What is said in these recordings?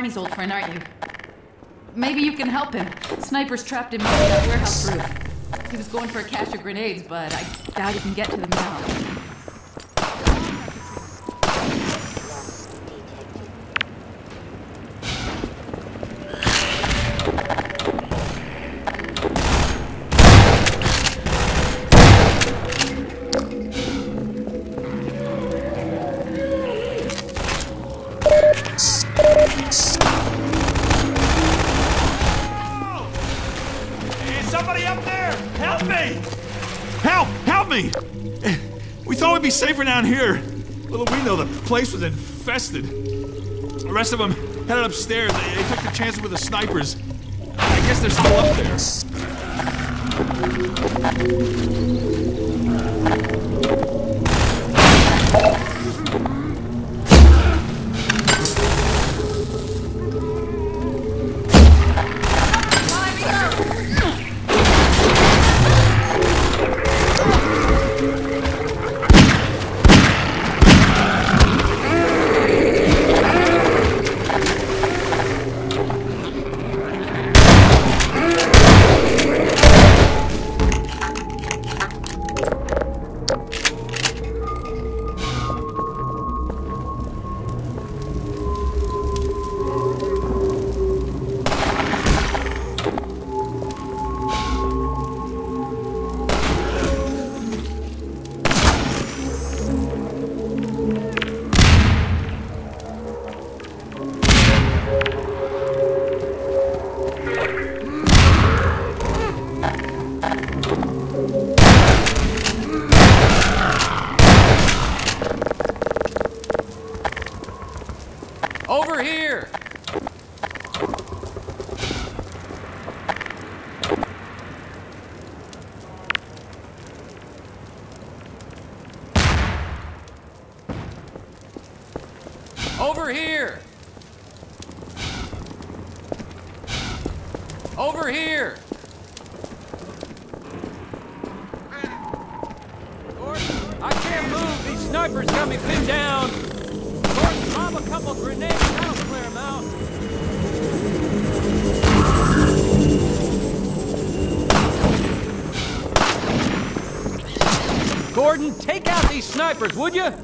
Barney's old friend, aren't you? Maybe you can help him. Snipers trapped him under uh, that warehouse roof. He was going for a cache of grenades, but I doubt he can get to them down here. Little we know the place was infested. The rest of them headed upstairs. They, they took the chances with the snipers. I guess they're still up there. Snipers, would you?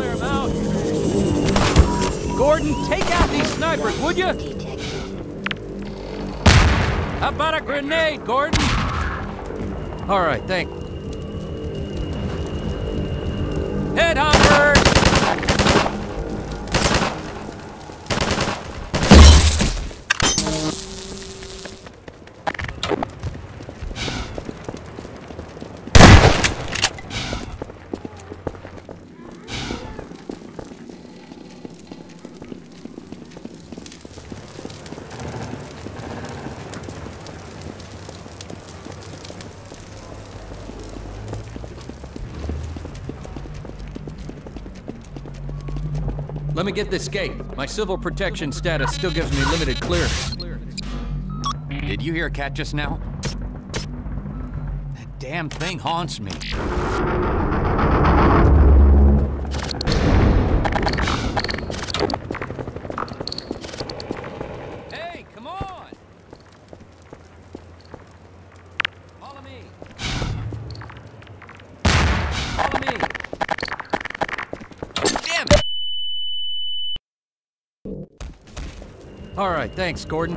Clear them out. Gordon, take out these snipers, would you? How about a grenade, Gordon? All right, thank. Headhunter! Let me get this gate. My civil protection status still gives me limited clearance. Did you hear a cat just now? That damn thing haunts me. Hey, come on! Follow me. Follow me. Damn it! All right, thanks, Gordon.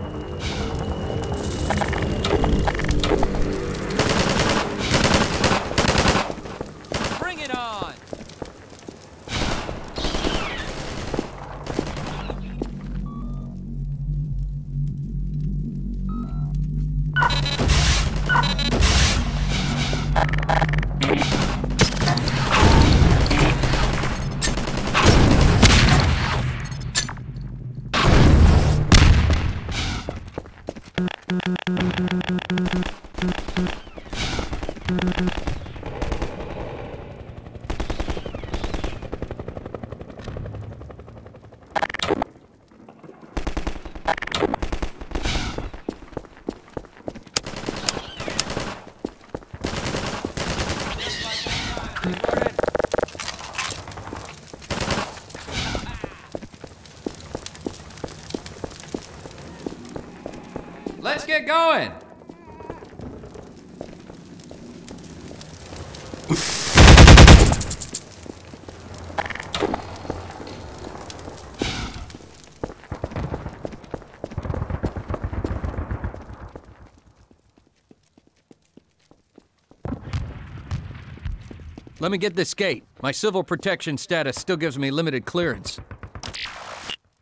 Let me get this gate. My civil protection status still gives me limited clearance.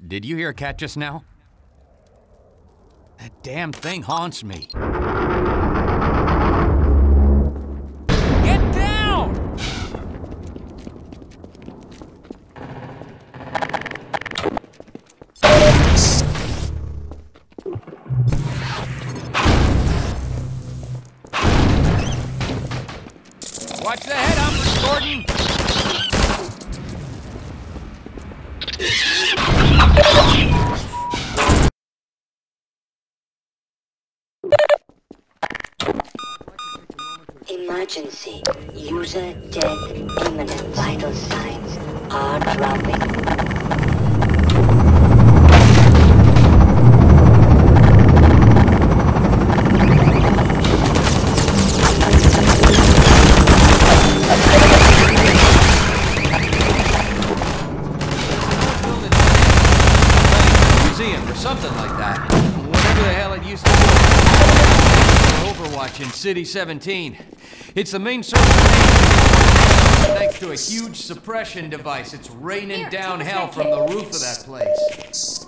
Did you hear a cat just now? That damn thing haunts me. City 17. It's the main source thanks to a huge suppression device. It's raining Here, down hell from the roof of that place.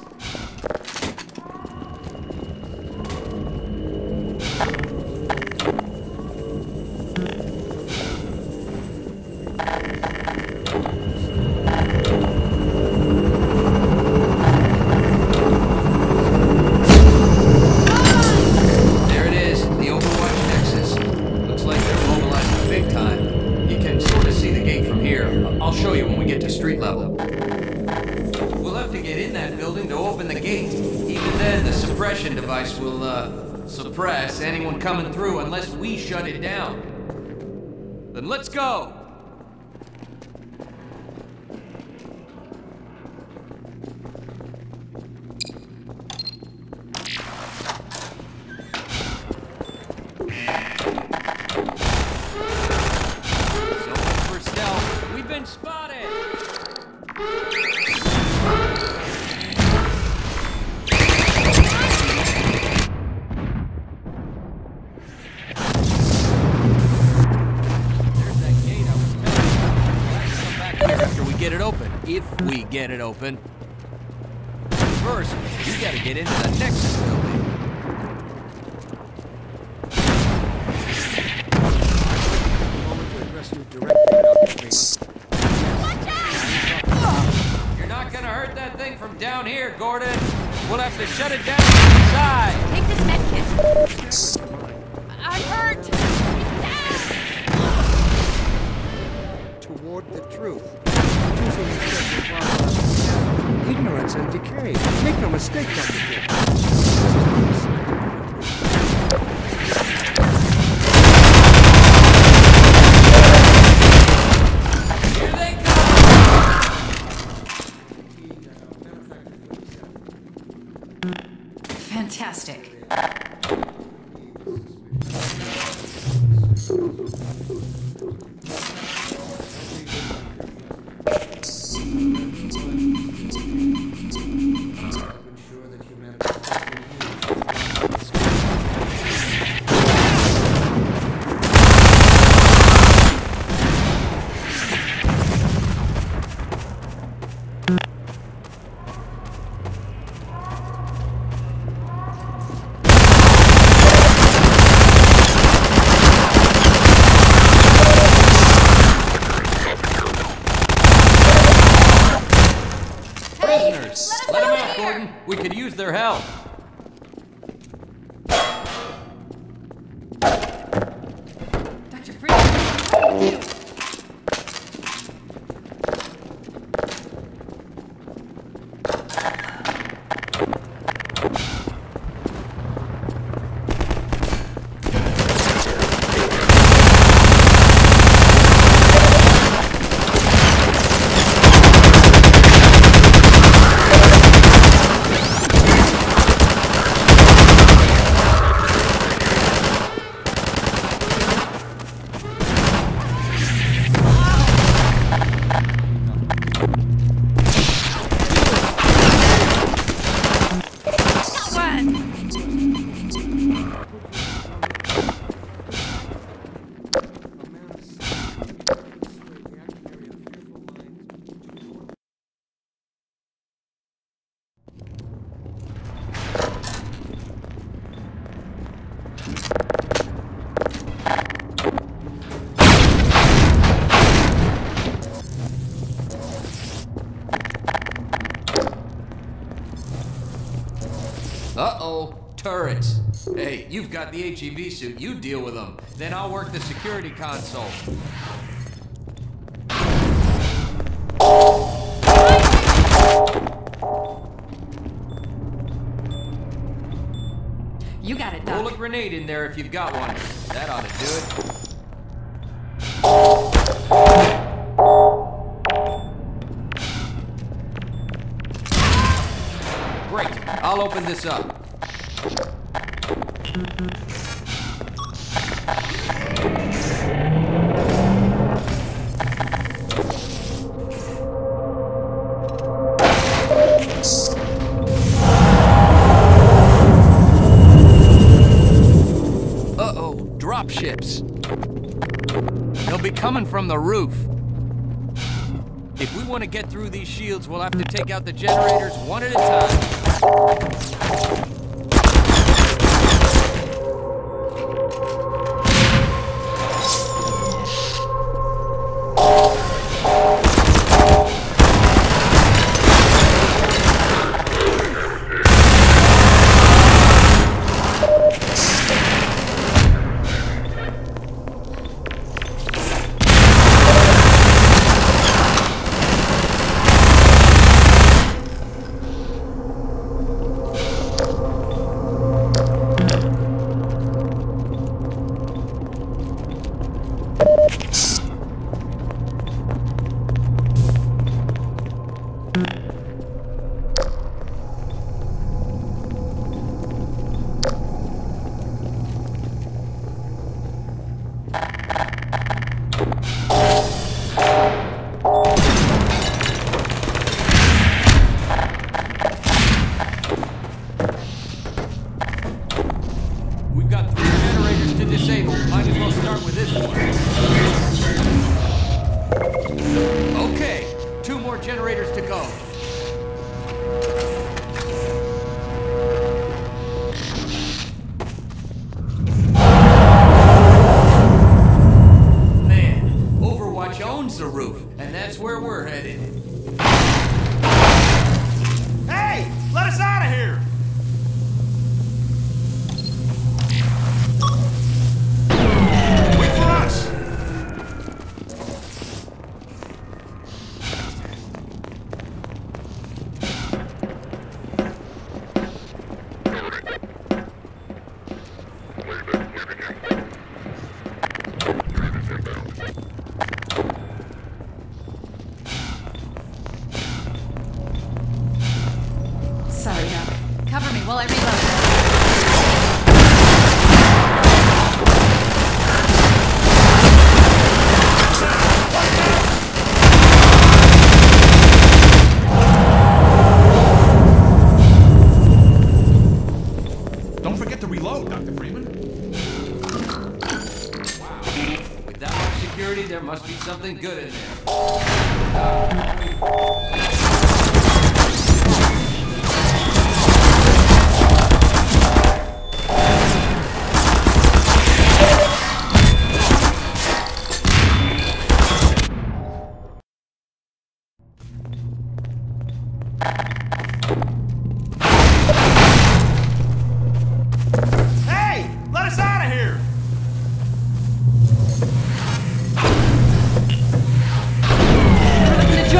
get it open. First, you gotta get into the next Uh-oh, turrets. Hey, you've got the HEV suit. You deal with them. Then I'll work the security console. You got it, Roll a grenade in there if you've got one. That ought to do it. Great. I'll open this up. Uh-oh, drop ships. They'll be coming from the roof. If we want to get through these shields, we'll have to take out the generators one at a time.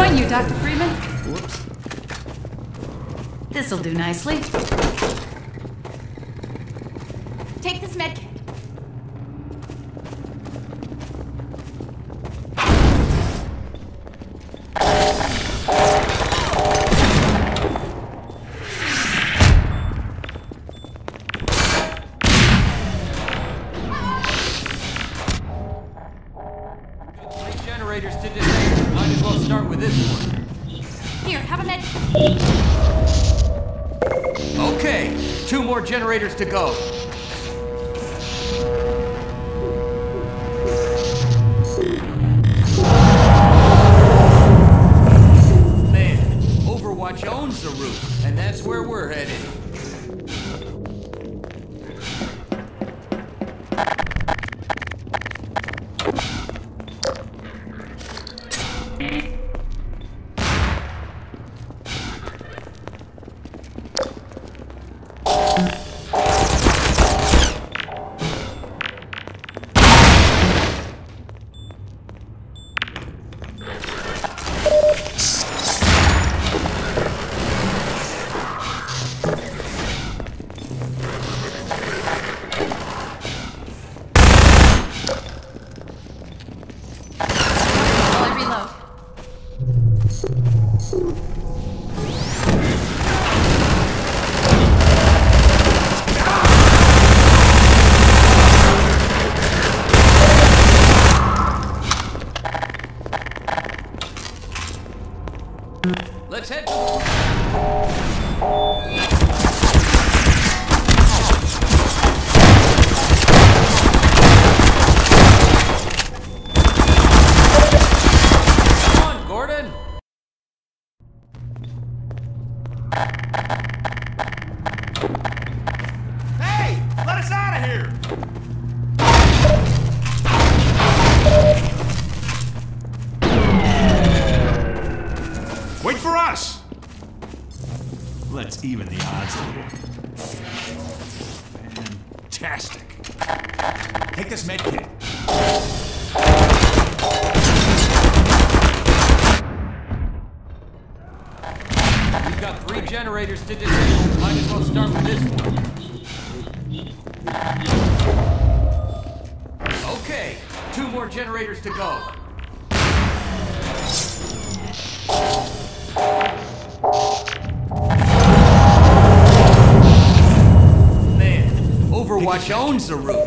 join you, Dr. Freeman. Whoops. This'll do nicely. Take this medkit. generators to go. フフフ。generators to disable. Might as well start with this one. Okay, two more generators to go. Man, Overwatch owns the room.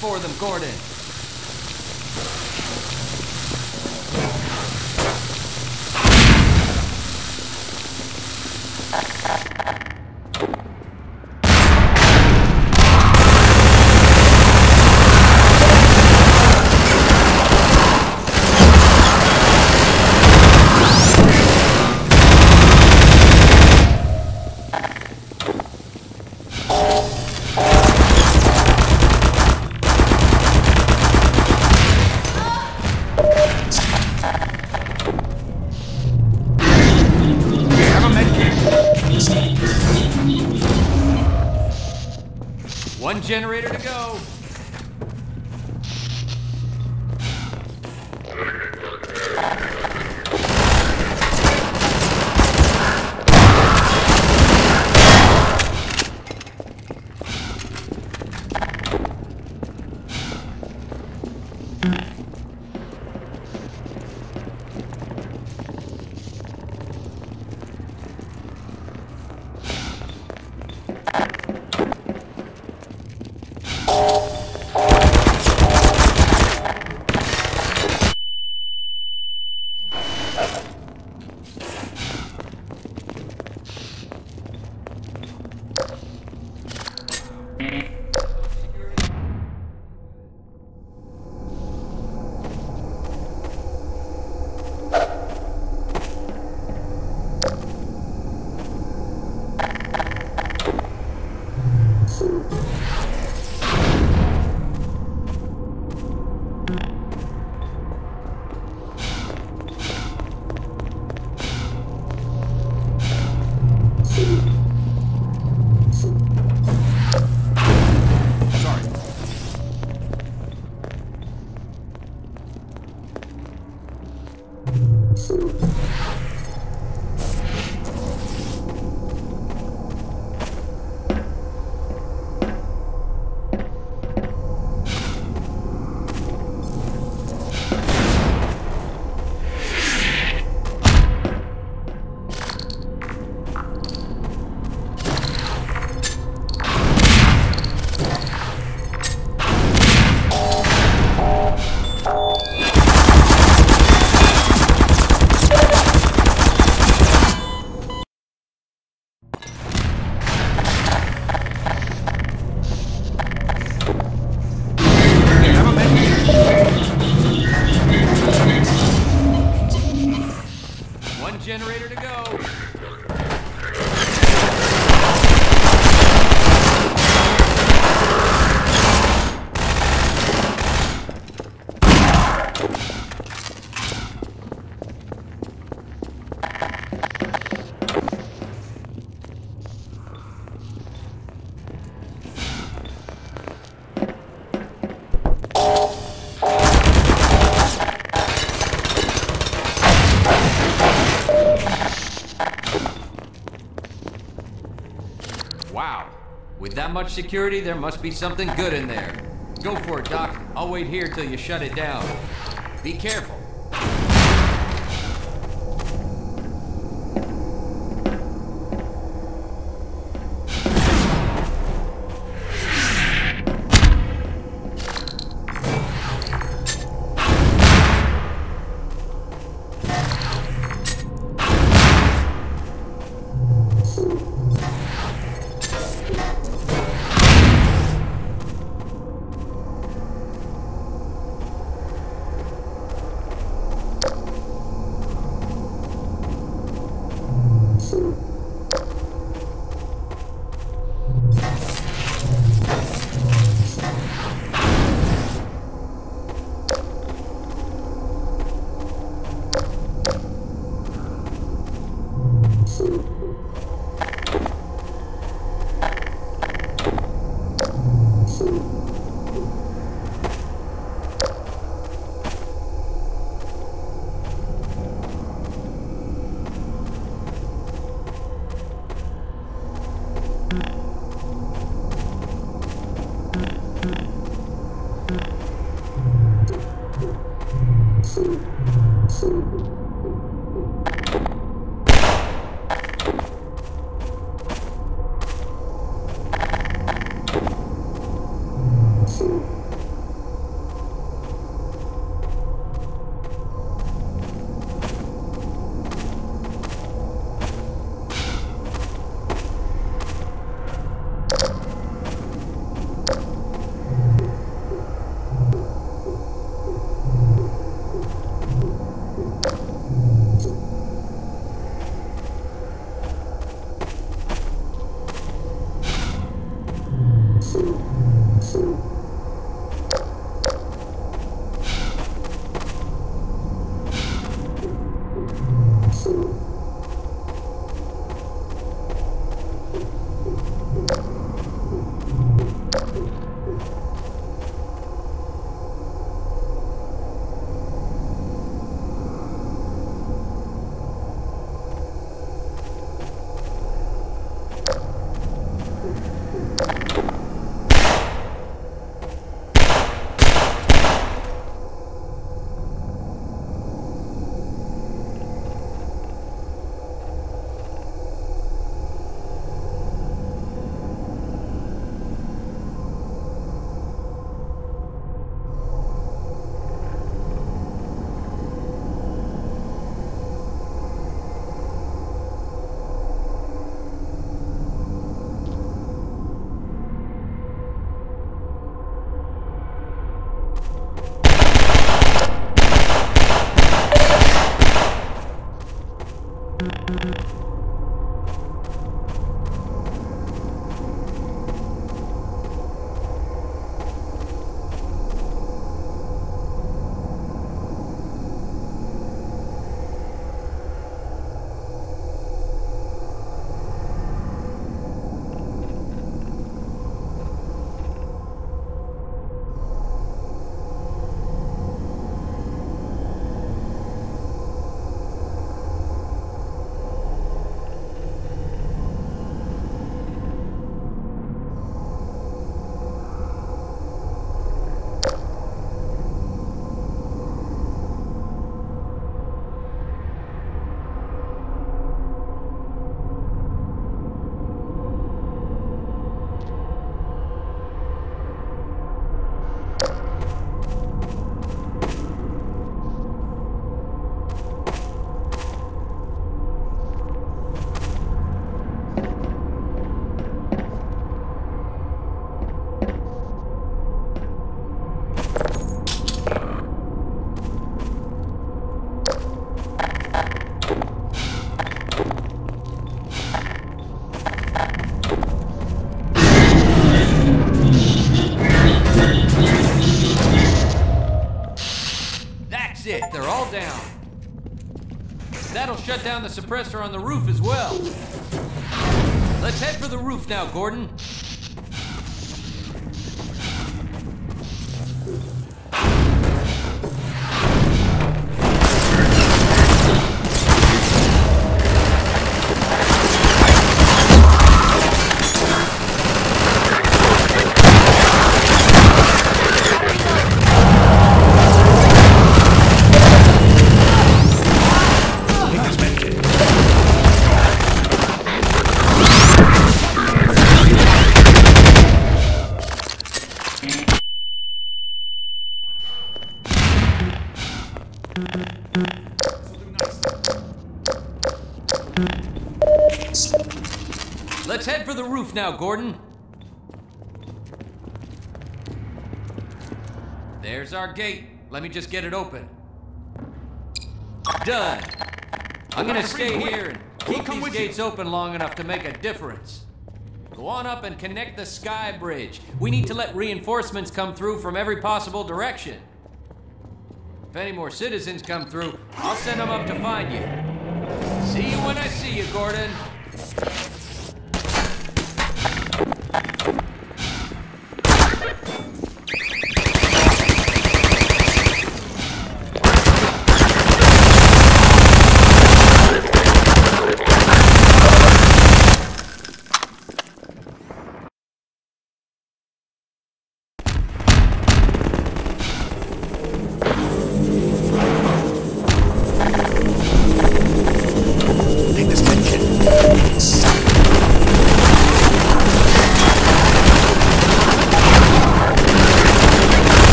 for them, Gordon. Much security, there must be something good in there. Go for it, Doc. I'll wait here till you shut it down. Be careful. Suppressor on the roof as well. Let's head for the roof now, Gordon. Now, Gordon. There's our gate. Let me just get it open. Done. I'm gonna stay here and keep these gates open long enough to make a difference. Go on up and connect the sky bridge. We need to let reinforcements come through from every possible direction. If any more citizens come through, I'll send them up to find you. See you when I see you, Gordon.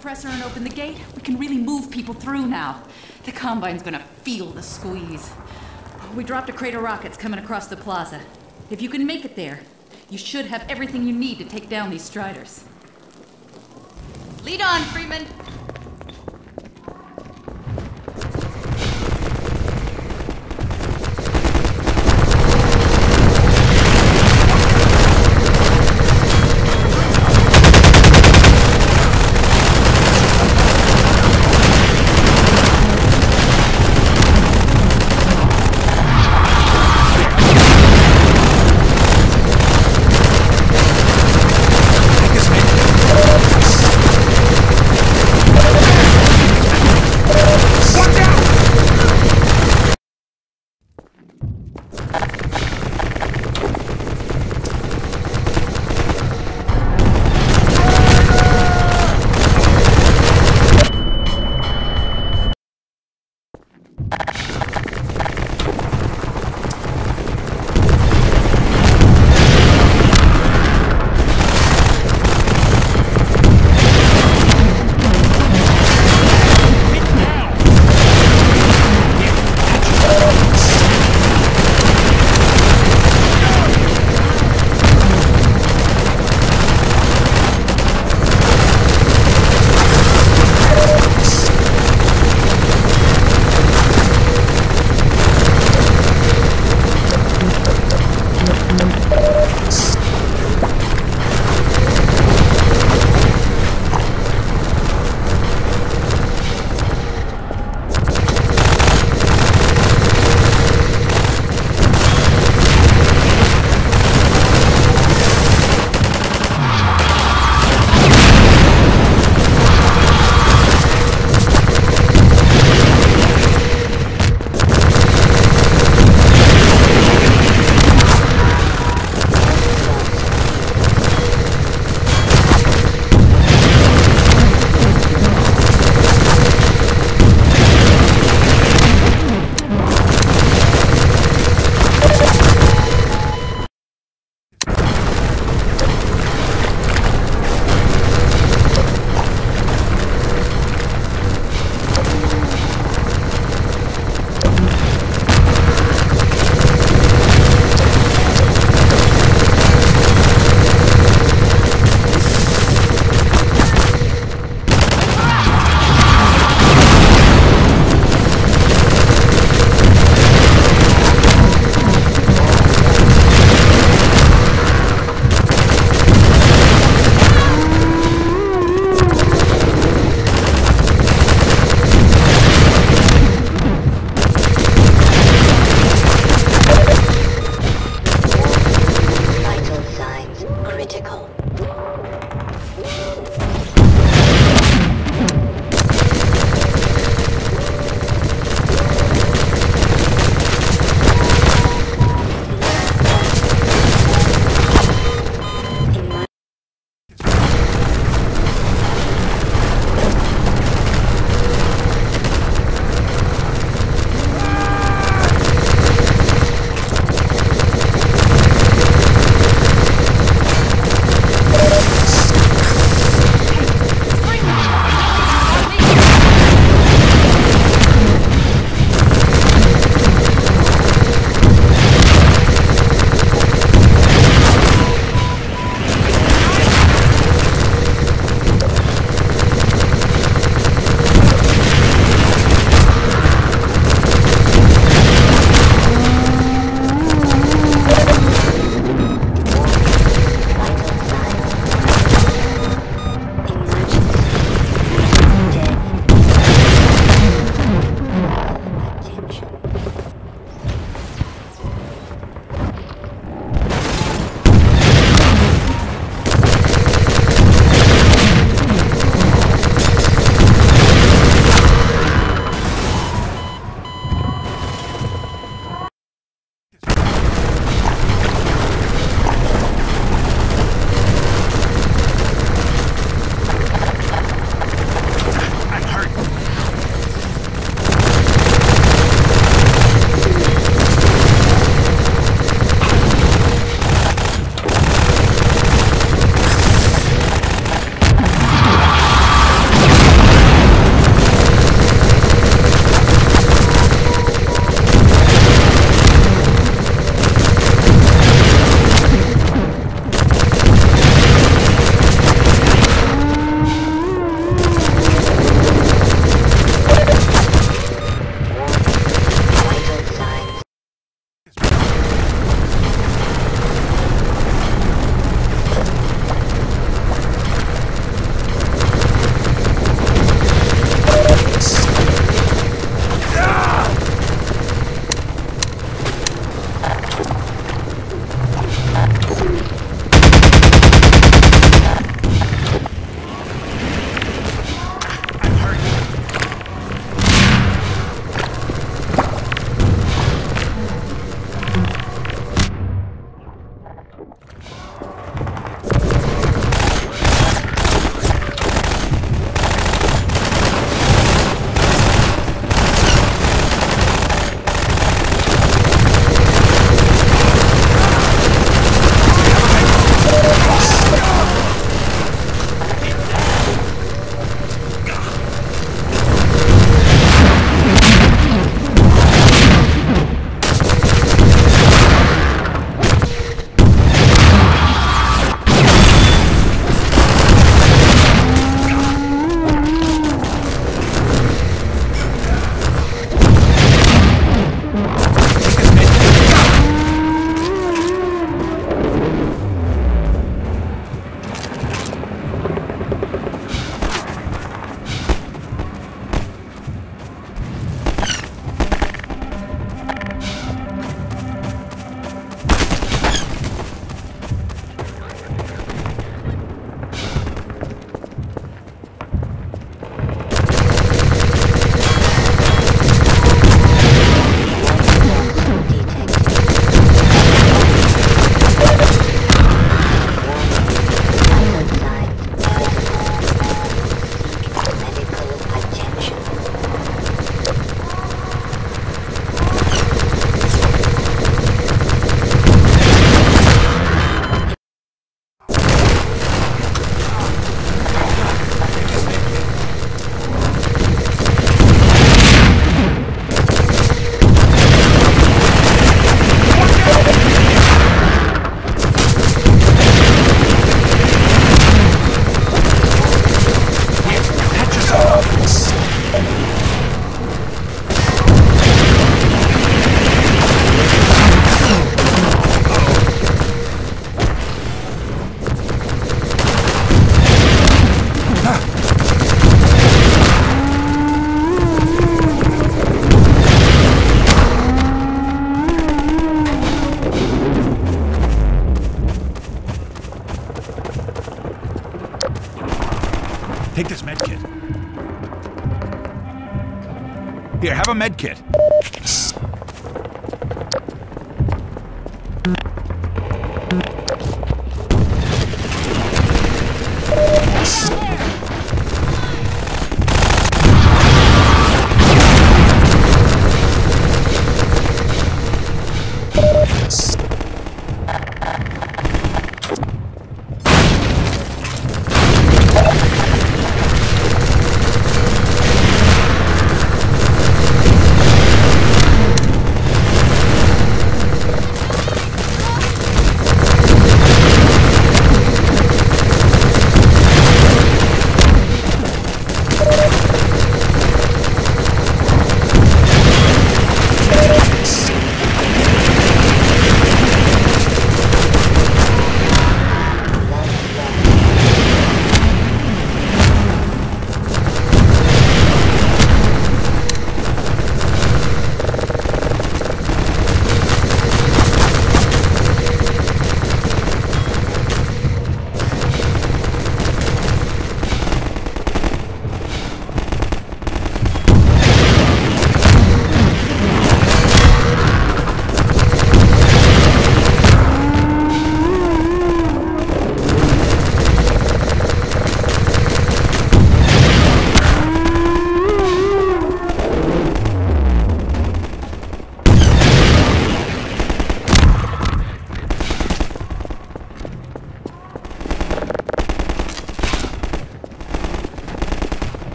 Suppressor and open the gate, we can really move people through now. The Combine's gonna feel the squeeze. We dropped a crate of rockets coming across the plaza. If you can make it there, you should have everything you need to take down these Striders. Lead on, Freeman!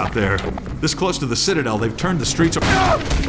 Out there. This close to the Citadel, they've turned the streets. Ah!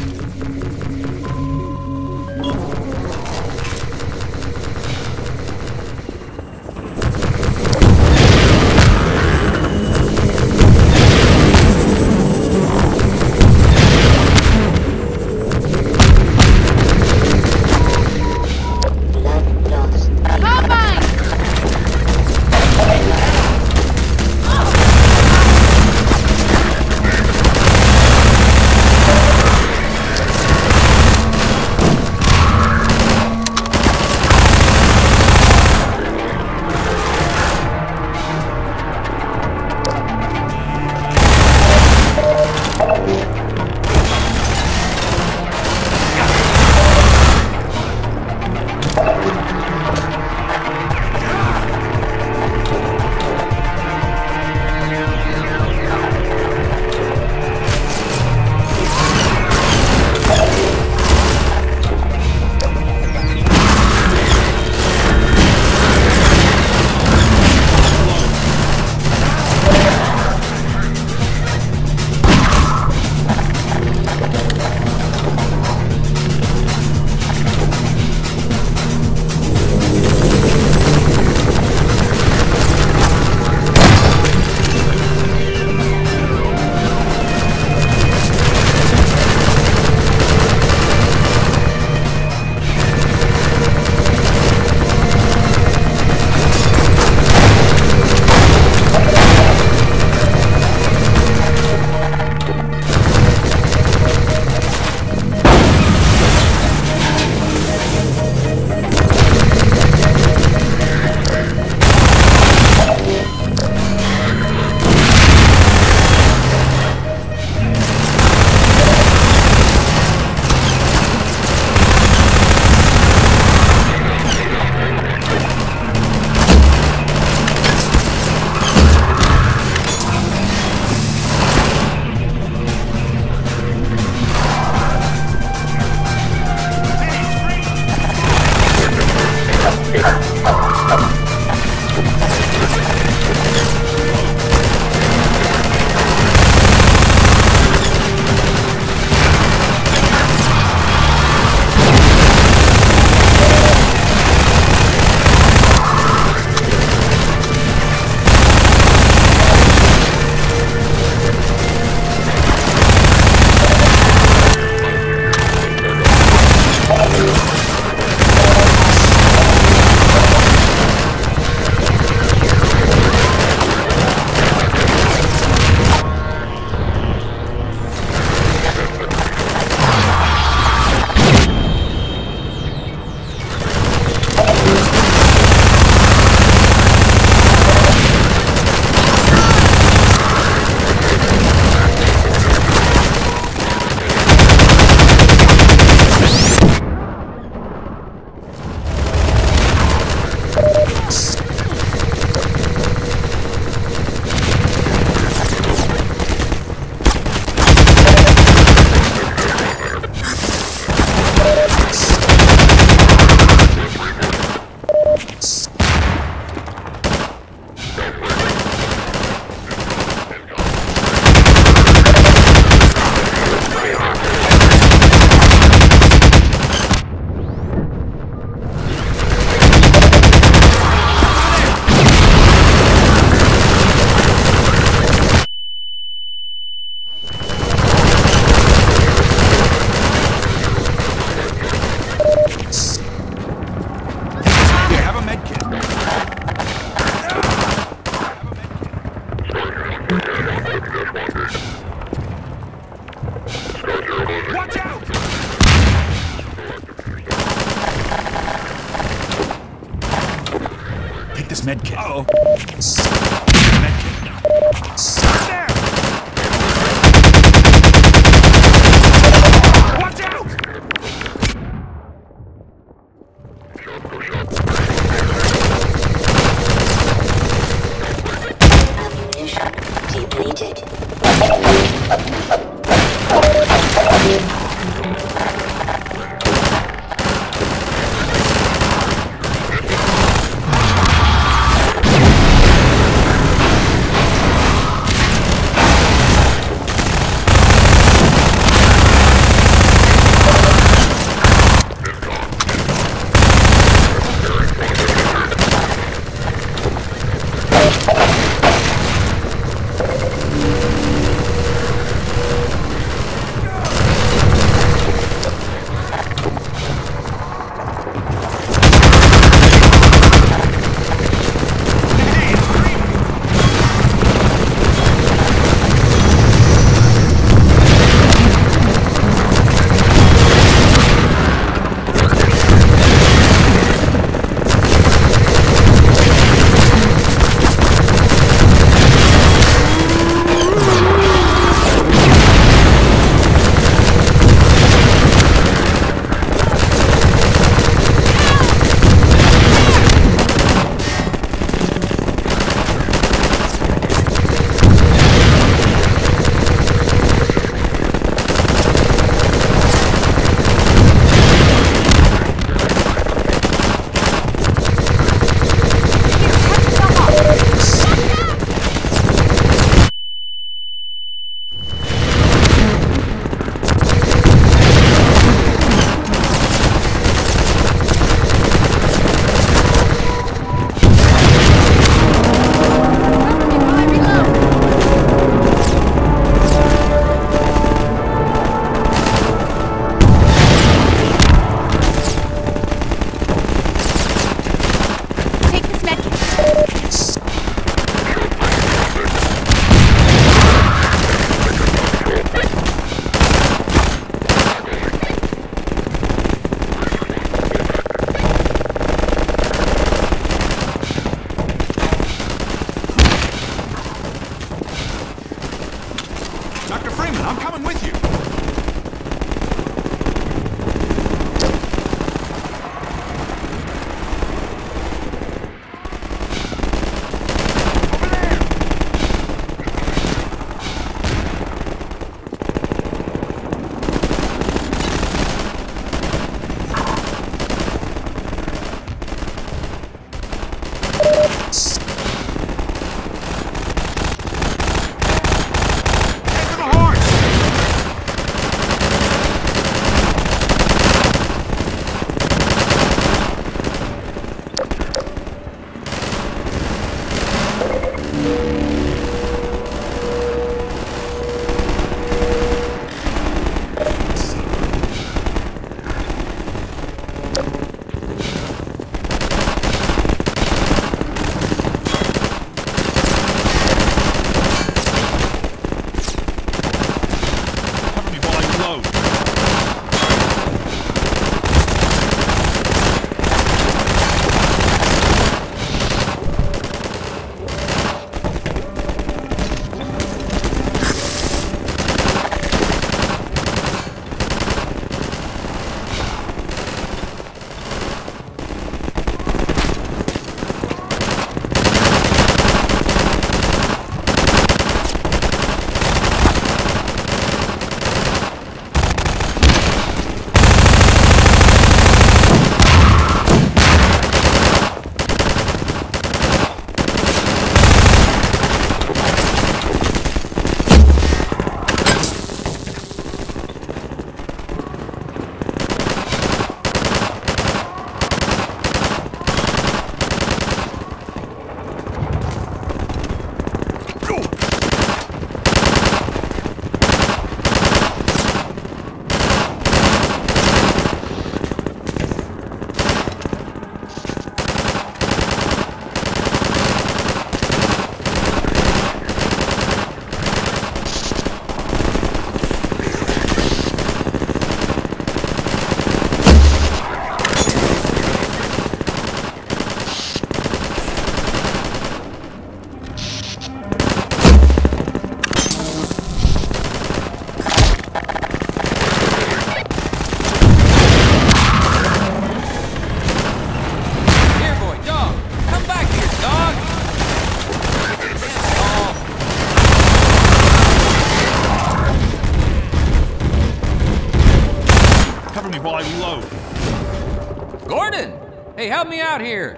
Help me out here!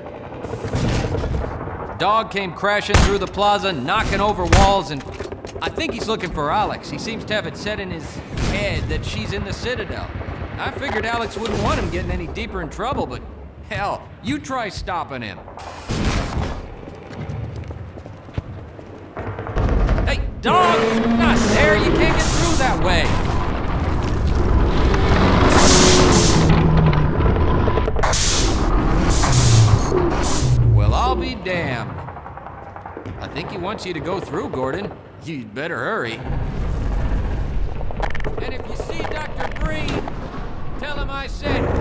Dog came crashing through the plaza, knocking over walls, and I think he's looking for Alyx. He seems to have it set in his head that she's in the Citadel. I figured Alyx wouldn't want him getting any deeper in trouble, but hell, you try stopping him. Hey, dog! Not there! You can't get through that way! Wants you to go through, Gordon. You'd better hurry. And if you see Dr. Breen, tell him I said.